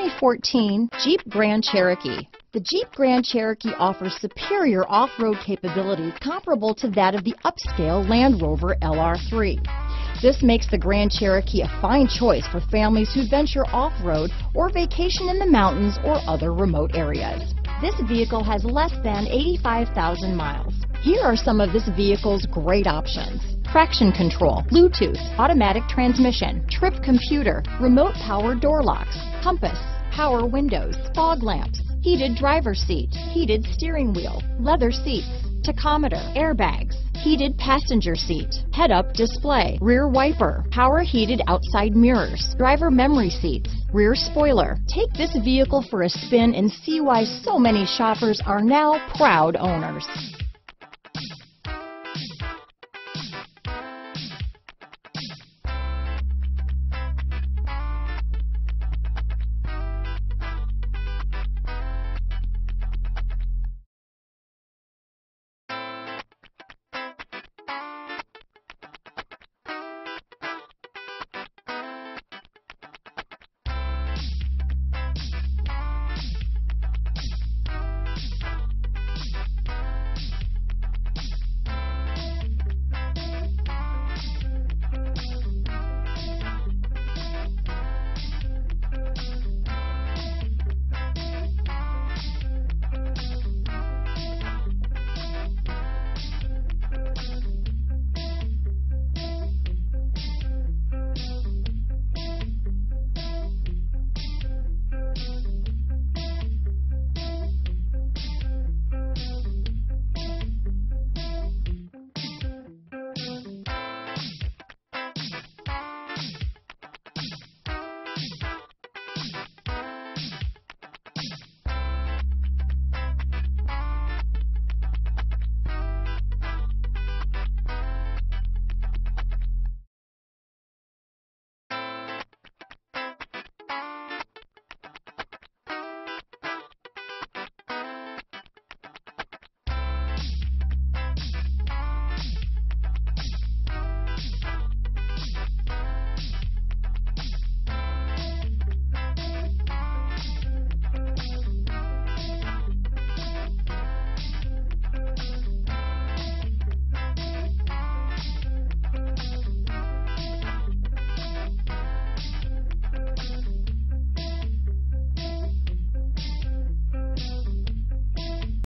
2014 Jeep Grand Cherokee. The Jeep Grand Cherokee offers superior off-road capabilities comparable to that of the upscale Land Rover LR3. This makes the Grand Cherokee a fine choice for families who venture off-road or vacation in the mountains or other remote areas. This vehicle has less than 85,000 miles. Here are some of this vehicle's great options. Traction control, Bluetooth, automatic transmission, trip computer, remote power door locks, compass, power windows, fog lamps, heated driver seat, heated steering wheel, leather seats, tachometer, airbags, heated passenger seat, head-up display, rear wiper, power heated outside mirrors, driver memory seats, rear spoiler. Take this vehicle for a spin and see why so many shoppers are now proud owners.